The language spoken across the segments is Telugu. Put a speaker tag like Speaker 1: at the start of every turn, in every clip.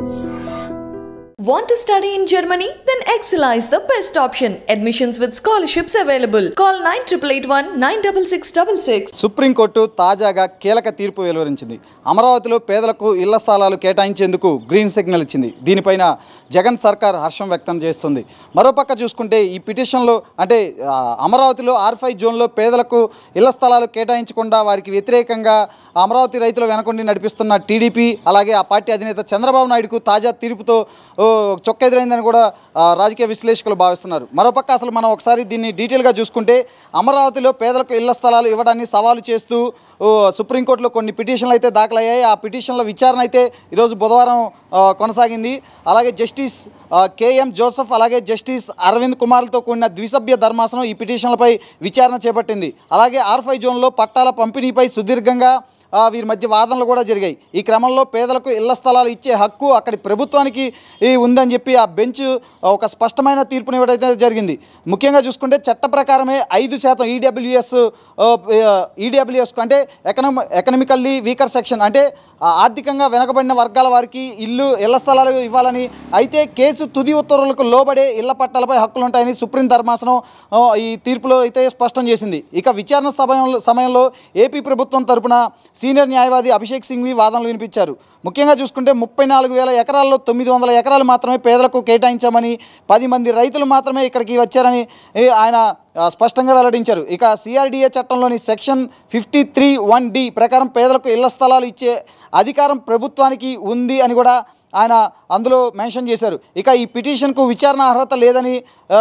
Speaker 1: Thank. Want to study in Germany? Then Excella is the best option. Admissions with scholarships available. Call 9881 96666.
Speaker 2: Supreme court తాజాగా కీలక తీర్పు వెలువరించింది అమరావతిలో పేదలకు ఇళ్ళ స్థలాలు కేటాయించేందుకు గ్రీన్ సిగ్నల్ ఇచ్చింది దీనిపైన జగన్ సర్కార్ హర్షం వ్యక్తం చేస్తుంది మరోపక్క చూసుకుంటే ఈ పిటిషన్లో అంటే అమరావతిలో ఆర్ ఫైవ్ జోన్లో పేదలకు ఇళ్ళ స్థలాలు కేటాయించకుండా వారికి వ్యతిరేకంగా అమరావతి రైతుల వెనకుండి నడిపిస్తున్న టీడీపీ అలాగే ఆ పార్టీ అధినేత చంద్రబాబు నాయుడుకు తాజా తీర్పుతో చొక్క చొక్కెదురైందని కూడా రాజకీయ విశ్లేషకులు భావిస్తున్నారు. మరోపక్క అసలు మనం ఒకసారి దీన్ని డీటెయిల్గా చూసుకుంటే అమరావతిలో పేదలకు ఇళ్ళ స్థలాలు ఇవ్వడాన్ని సవాలు చేస్తూ సుప్రీంకోర్టులో కొన్ని పిటిషన్లు అయితే దాఖలయ్యాయి. ఆ పిటిషన్ల విచారణ అయితే ఈరోజు బుధవారం కొనసాగింది. అలాగే జస్టిస్ కేఎం జోసఫ్ అలాగే జస్టిస్ అరవింద్ కుమార్లతో కూడిన ద్విసభ్య ధర్మాసనం ఈ పిటిషన్లపై విచారణ చేపట్టింది. అలాగే ఆర్ఫై జోన్లో పట్టాల పంపిణీపై సుదీర్ఘంగా వీరి మధ్య వాదనలు కూడా జరిగాయి. ఈ క్రమంలో పేదలకు ఇళ్ళ స్థలాలు ఇచ్చే హక్కు అక్కడి ప్రభుత్వానికి ఈ ఉందని చెప్పి ఆ బెంచ్ ఒక స్పష్టమైన తీర్పునివ్వడైతే జరిగింది. ముఖ్యంగా చూసుకుంటే చట్ట ప్రకారమే ఐదు శాతం ఈడబ్ల్యూఎస్ ఈడబ్ల్యూఎస్కు అంటే ఎకనమ ఎకనమికల్లీ వీకర్ సెక్షన్. అంటే ఆర్థికంగా వెనకబడిన వర్గాల వారికి ఇల్లు ఇళ్ళ స్థలాలు ఇవ్వాలని అయితే కేసు తుది ఉత్తర్వులకు లోబడే ఇళ్ళ పట్టాలపై హక్కులు ఉంటాయని సుప్రీం ధర్మాసనం ఈ తీర్పులో అయితే స్పష్టం చేసింది. ఇక విచారణ సమయంలో సమయంలో ఏపీ ప్రభుత్వం తరపున సీనియర్ న్యాయవాది అభిషేక్ సింఘ్వి వాదనలు వినిపించారు. ముఖ్యంగా చూసుకుంటే ముప్పై నాలుగు వేల ఎకరాల్లో తొమ్మిది వందల ఎకరాలు మాత్రమే పేదలకు కేటాయించామని పది మంది రైతులు మాత్రమే ఇక్కడికి వచ్చారని ఆయన స్పష్టంగా వెల్లడించారు. ఇక సిఆర్డీఏ చట్టంలోని section fifty three one D ప్రకారం పేదలకు ఇళ్ళ స్థలాలు ఇచ్చే అధికారం ప్రభుత్వానికి ఉంది అని కూడా ఆయన అందులో మెన్షన్ చేశారు. ఇక ఈ పిటిషన్కు విచారణ అర్హత లేదని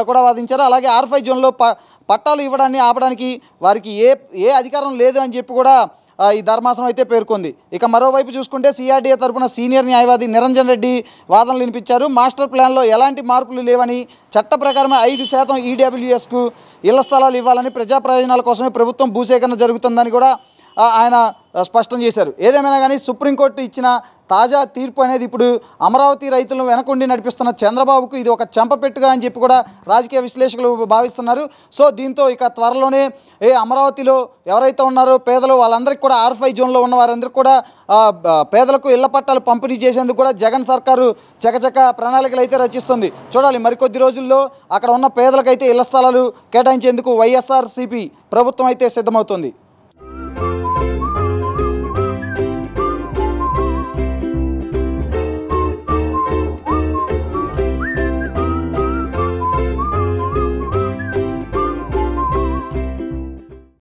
Speaker 2: కూడా వాదించారు. అలాగే ఆర్ఫై జోన్లో ప పట్టాలు ఇవ్వడాన్ని ఆపడానికి వారికి ఏ ఏ అధికారం లేదు అని చెప్పి కూడా ఈ ధర్మాసనం అయితే పేర్కొంది. ఇక మరోవైపు చూసుకుంటే సిఆర్డీఏ తరపున సీనియర్ న్యాయవాది నిరంజన్ రెడ్డి వాదనలు వినిపించారు. మాస్టర్ ప్లాన్లో ఎలాంటి మార్పులు లేవని చట్ట ప్రకారమే ఐదు శాతం ఈడబ్ల్యూఎస్కు ఇళ్ళ స్థలాలు ఇవ్వాలని ప్రజా ప్రయోజనాల కోసమే ప్రభుత్వం భూసేకరణ జరుగుతుందని కూడా ఆయన స్పష్టం చేశారు. ఏదేమైనా కానీ సుప్రీంకోర్టు ఇచ్చిన తాజా తీర్పు అనేది ఇప్పుడు అమరావతి రైతులను వెనకుండి నడిపిస్తున్న చంద్రబాబుకు ఇది ఒక చెంపపెట్టుగా అని చెప్పి కూడా రాజకీయ విశ్లేషకులు భావిస్తున్నారు. సో దీంతో ఇక త్వరలోనే ఏ అమరావతిలో ఎవరైతే ఉన్నారో పేదలు వాళ్ళందరికీ కూడా ఆర్ఫై జోన్లో ఉన్న వారందరికీ కూడా పేదలకు ఇళ్ళ పట్టాలు పంపిణీ చేసేందుకు కూడా జగన్ సర్కారు చకచక ప్రణాళికలు అయితే రచిస్తుంది. చూడాలి మరికొద్ది రోజుల్లో అక్కడ ఉన్న పేదలకైతే ఇళ్ళ స్థలాలు కేటాయించేందుకు వైఎస్ఆర్సీపీ ప్రభుత్వం అయితే సిద్ధమవుతుంది.